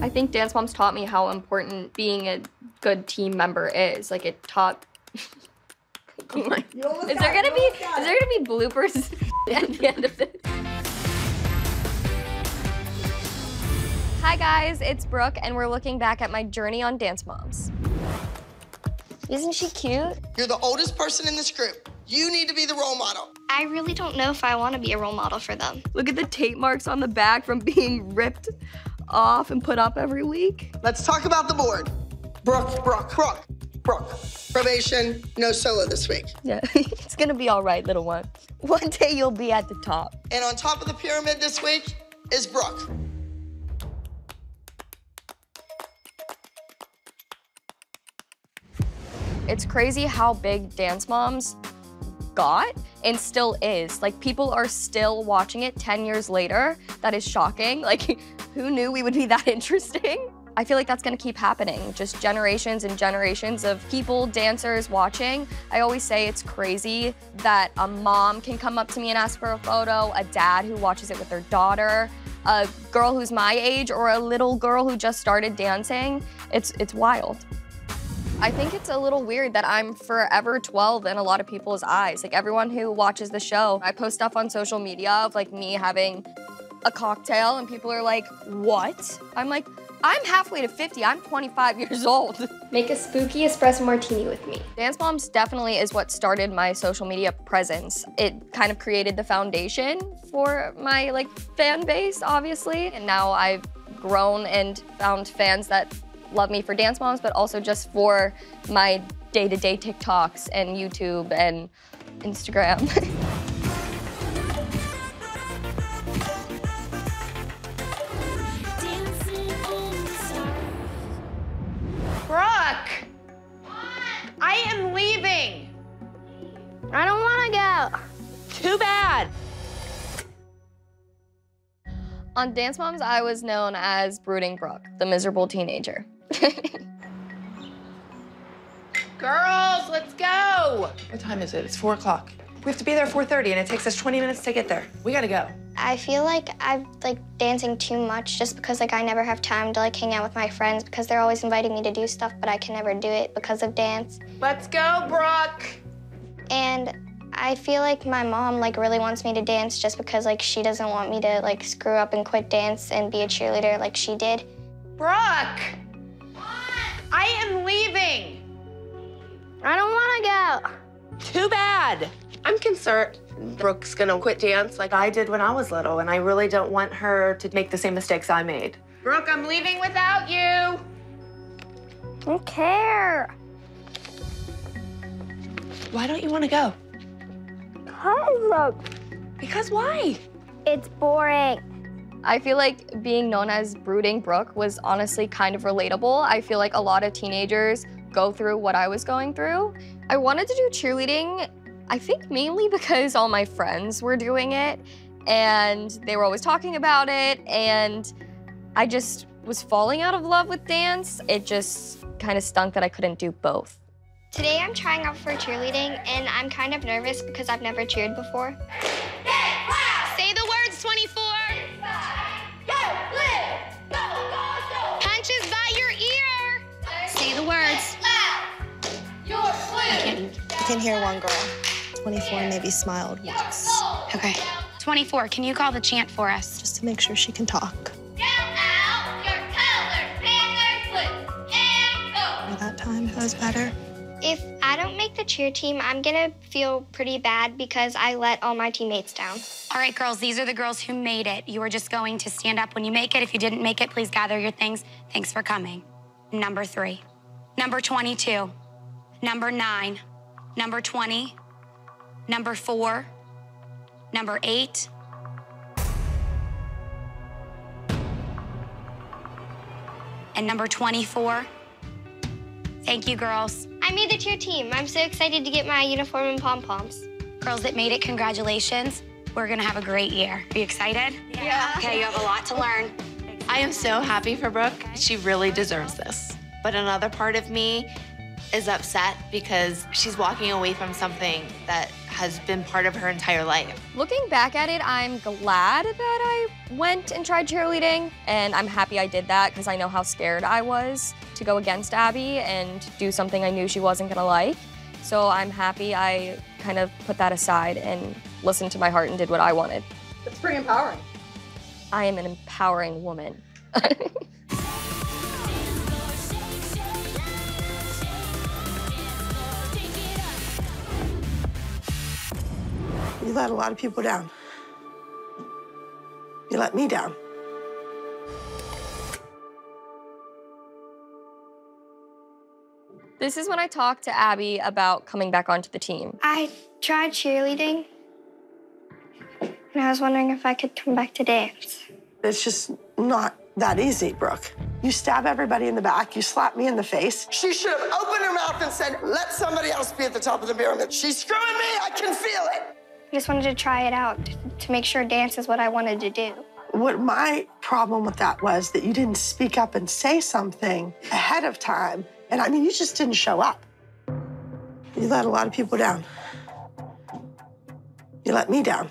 I think Dance Moms taught me how important being a good team member is. Like it taught. Oh my. is there gonna be is there gonna be bloopers at the end of this? Hi guys, it's Brooke, and we're looking back at my journey on Dance Moms. Isn't she cute? You're the oldest person in this group. You need to be the role model. I really don't know if I want to be a role model for them. Look at the tape marks on the back from being ripped off and put up every week. Let's talk about the board. Brooke, Brooke, Brooke, Brooke. Probation, no solo this week. Yeah, it's gonna be all right, little one. One day you'll be at the top. And on top of the pyramid this week is Brooke. It's crazy how big Dance Moms got and still is. Like people are still watching it 10 years later. That is shocking. Like who knew we would be that interesting? I feel like that's gonna keep happening. Just generations and generations of people, dancers watching. I always say it's crazy that a mom can come up to me and ask for a photo, a dad who watches it with their daughter, a girl who's my age, or a little girl who just started dancing. It's, it's wild. I think it's a little weird that I'm forever 12 in a lot of people's eyes. Like everyone who watches the show, I post stuff on social media of like me having a cocktail and people are like, what? I'm like, I'm halfway to 50, I'm 25 years old. Make a spooky espresso martini with me. Dance Moms definitely is what started my social media presence. It kind of created the foundation for my like fan base, obviously. And now I've grown and found fans that love me for Dance Moms, but also just for my day-to-day TikToks and YouTube and Instagram. Brooke! I am leaving. I don't want to go. Too bad. On Dance Moms, I was known as Brooding Brooke, the miserable teenager. Girls, let's go. What time is it? It's four o'clock. We have to be there at 4.30 and it takes us 20 minutes to get there. We gotta go. I feel like I'm like dancing too much just because like I never have time to like hang out with my friends because they're always inviting me to do stuff, but I can never do it because of dance. Let's go, Brooke. And I feel like my mom like really wants me to dance just because like she doesn't want me to like screw up and quit dance and be a cheerleader like she did. Brooke! I am leaving. I don't want to go. Too bad. I'm concerned Brooke's gonna quit dance like I did when I was little, and I really don't want her to make the same mistakes I made. Brooke, I'm leaving without you. I don't care. Why don't you want to go? Cause Because why? it's boring. I feel like being known as Brooding Brooke was honestly kind of relatable. I feel like a lot of teenagers go through what I was going through. I wanted to do cheerleading, I think mainly because all my friends were doing it and they were always talking about it and I just was falling out of love with dance. It just kind of stunk that I couldn't do both. Today I'm trying out for cheerleading and I'm kind of nervous because I've never cheered before. Can hear one girl. 24 maybe smiled once, Okay. 24, can you call the chant for us? just to make sure she can talk. By that time, it was better. If I don't make the cheer team, I'm gonna feel pretty bad because I let all my teammates down. All right, girls, these are the girls who made it. You are just going to stand up when you make it. If you didn't make it, please gather your things. Thanks for coming. Number three, number 22, number nine, number 20, number four, number eight, and number 24. Thank you, girls. I made the cheer team. I'm so excited to get my uniform and pom poms. Girls that made it, congratulations. We're gonna have a great year. Are you excited? Yeah. Okay, you have a lot to learn. I am so happy for Brooke. She really deserves this. But another part of me is upset because she's walking away from something that has has been part of her entire life. Looking back at it, I'm glad that I went and tried cheerleading, and I'm happy I did that because I know how scared I was to go against Abby and do something I knew she wasn't gonna like. So I'm happy I kind of put that aside and listened to my heart and did what I wanted. It's pretty empowering. I am an empowering woman. You let a lot of people down. You let me down. This is when I talked to Abby about coming back onto the team. I tried cheerleading, and I was wondering if I could come back to dance. It's just not that easy, Brooke. You stab everybody in the back, you slap me in the face. She should have opened her mouth and said, let somebody else be at the top of the pyramid. She's screwing me. I can feel it. I just wanted to try it out to make sure dance is what I wanted to do. What my problem with that was that you didn't speak up and say something ahead of time. And I mean, you just didn't show up. You let a lot of people down. You let me down.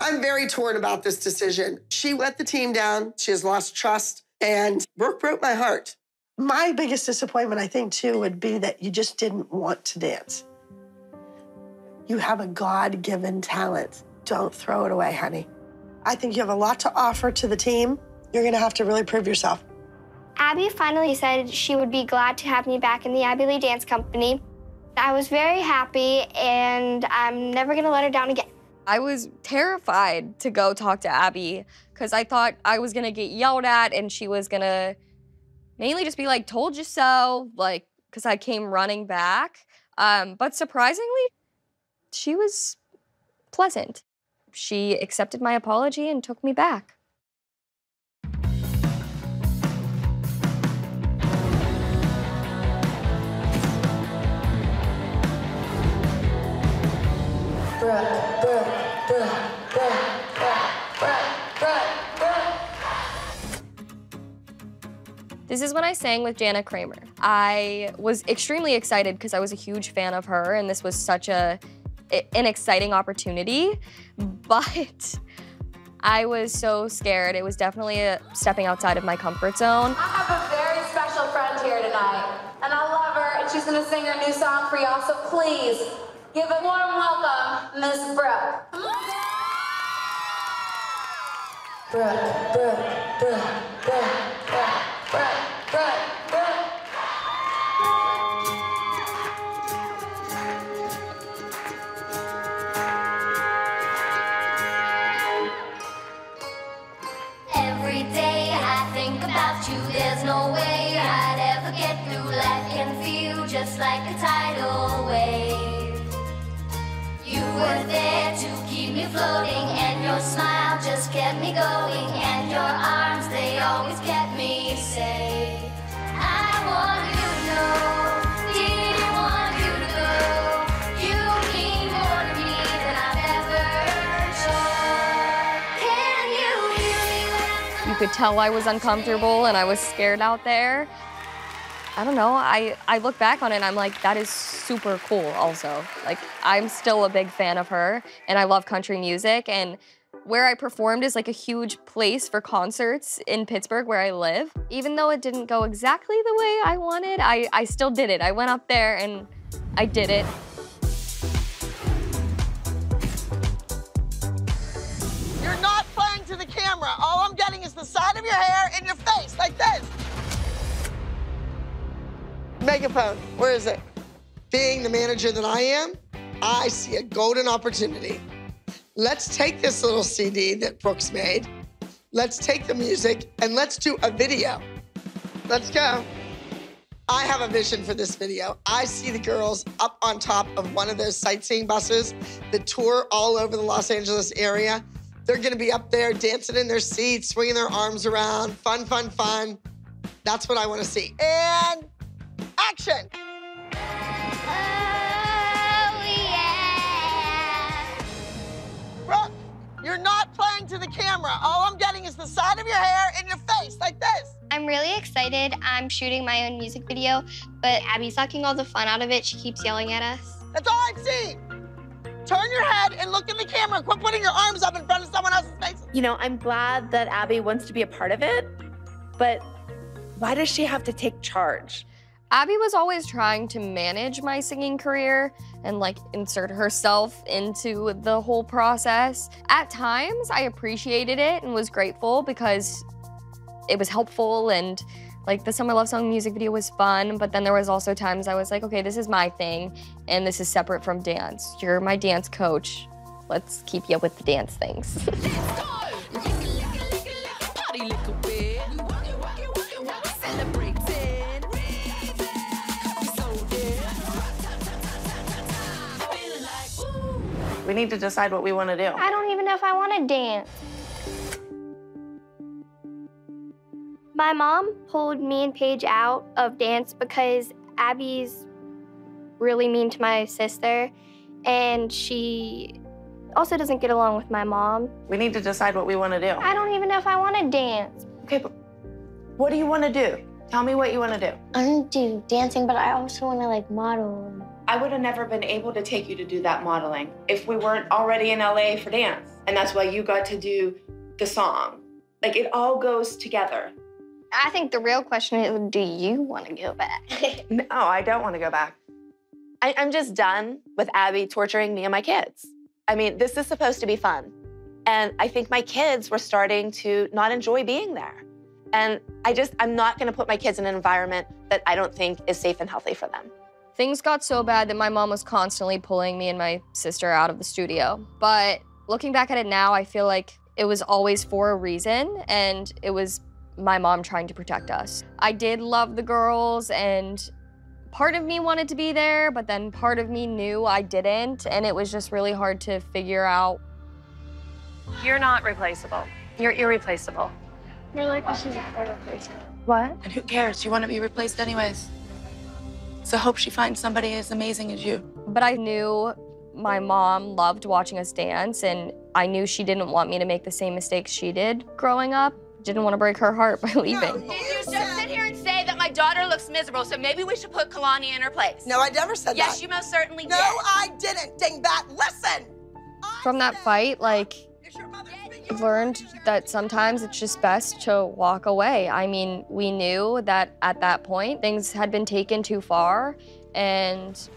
I'm very torn about this decision. She let the team down. She has lost trust. And Brooke broke my heart. My biggest disappointment, I think, too, would be that you just didn't want to dance. You have a God given talent. Don't throw it away, honey. I think you have a lot to offer to the team. You're going to have to really prove yourself. Abby finally said she would be glad to have me back in the Abby Lee Dance Company. I was very happy, and I'm never going to let her down again. I was terrified to go talk to Abby because I thought I was gonna get yelled at and she was gonna mainly just be like, told you so, like, because I came running back. Um, but surprisingly, she was pleasant. She accepted my apology and took me back. This is when I sang with Jana Kramer. I was extremely excited because I was a huge fan of her and this was such a an exciting opportunity, but I was so scared. It was definitely a stepping outside of my comfort zone. I have a very special friend here tonight, and I love her, and she's gonna sing her new song for y'all, so please give a warm welcome, Miss Brooke. Brooke, Brooke, Brooke, Brooke, About you. There's no way I'd ever get through life. Can feel just like a tidal wave. You were there to keep me floating, and your smile just kept me going. And your arms, they always kept You could tell I was uncomfortable and I was scared out there. I don't know. I, I look back on it and I'm like, that is super cool also. Like, I'm still a big fan of her and I love country music. And where I performed is like a huge place for concerts in Pittsburgh where I live. Even though it didn't go exactly the way I wanted, I, I still did it. I went up there and I did it. Side of your hair and your face, like this. Megaphone, where is it? Being the manager that I am, I see a golden opportunity. Let's take this little CD that Brooks made. Let's take the music and let's do a video. Let's go. I have a vision for this video. I see the girls up on top of one of those sightseeing buses that tour all over the Los Angeles area. They're gonna be up there dancing in their seats, swinging their arms around. Fun, fun, fun. That's what I wanna see. And action! Oh, Brooke, you're not playing to the camera. All I'm getting is the side of your hair and your face, like this. I'm really excited. I'm shooting my own music video, but Abby's sucking all the fun out of it. She keeps yelling at us. That's all I've seen. Turn your head and look in the camera. Quit putting your arms up in front of someone else's face. You know, I'm glad that Abby wants to be a part of it, but why does she have to take charge? Abby was always trying to manage my singing career and like insert herself into the whole process. At times, I appreciated it and was grateful because it was helpful and like the Summer Love Song music video was fun, but then there was also times I was like, okay, this is my thing and this is separate from dance. You're my dance coach. Let's keep you up with the dance things. We need to decide what we want to do. I don't even know if I want to dance. My mom pulled me and Paige out of dance because Abby's really mean to my sister, and she also doesn't get along with my mom. We need to decide what we want to do. I don't even know if I want to dance. Okay, but what do you want to do? Tell me what you want to do. I want to do dancing, but I also want to like model. I would have never been able to take you to do that modeling if we weren't already in LA for dance. And that's why you got to do the song. Like it all goes together. I think the real question is, do you want to go back? No, I don't want to go back. I, I'm just done with Abby torturing me and my kids. I mean, this is supposed to be fun. And I think my kids were starting to not enjoy being there. And I just, I'm not going to put my kids in an environment that I don't think is safe and healthy for them. Things got so bad that my mom was constantly pulling me and my sister out of the studio. But looking back at it now, I feel like it was always for a reason and it was my mom trying to protect us. I did love the girls and part of me wanted to be there, but then part of me knew I didn't and it was just really hard to figure out. You're not replaceable. You're irreplaceable. You're like, this is irreplaceable. What? And who cares? You want to be replaced anyways. So hope she finds somebody as amazing as you. But I knew my mom loved watching us dance and I knew she didn't want me to make the same mistakes she did growing up. Didn't want to break her heart by leaving. Did you just sit here and say that my daughter looks miserable, so maybe we should put Kalani in her place? No, I never said yes, that. Yes, you most certainly No, did. No, I didn't, dingbat. Listen. From that fight, like, I've learned that sometimes it's just best to walk away. I mean, we knew that at that point things had been taken too far and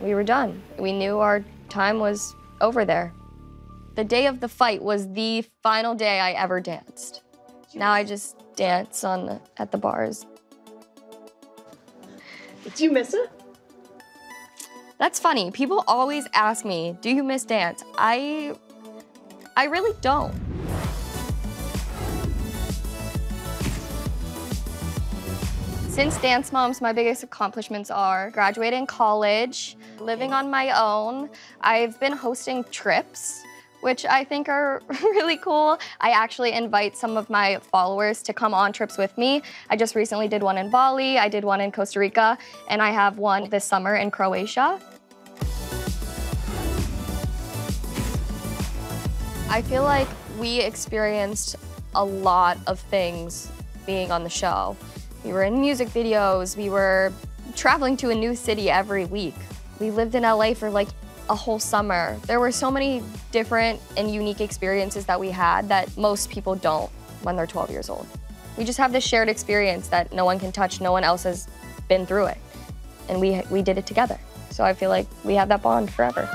we were done. We knew our time was over there. The day of the fight was the final day I ever danced. Now I just dance on the, at the bars. Do you miss it? That's funny. People always ask me, "Do you miss dance?" I I really don't. Since Dance Moms, my biggest accomplishments are graduating college, living on my own. I've been hosting trips, which I think are really cool. I actually invite some of my followers to come on trips with me. I just recently did one in Bali, I did one in Costa Rica, and I have one this summer in Croatia. I feel like we experienced a lot of things being on the show. We were in music videos, we were traveling to a new city every week. We lived in LA for like a whole summer. There were so many different and unique experiences that we had that most people don't when they're 12 years old. We just have this shared experience that no one can touch, no one else has been through it. And we, we did it together. So I feel like we have that bond forever.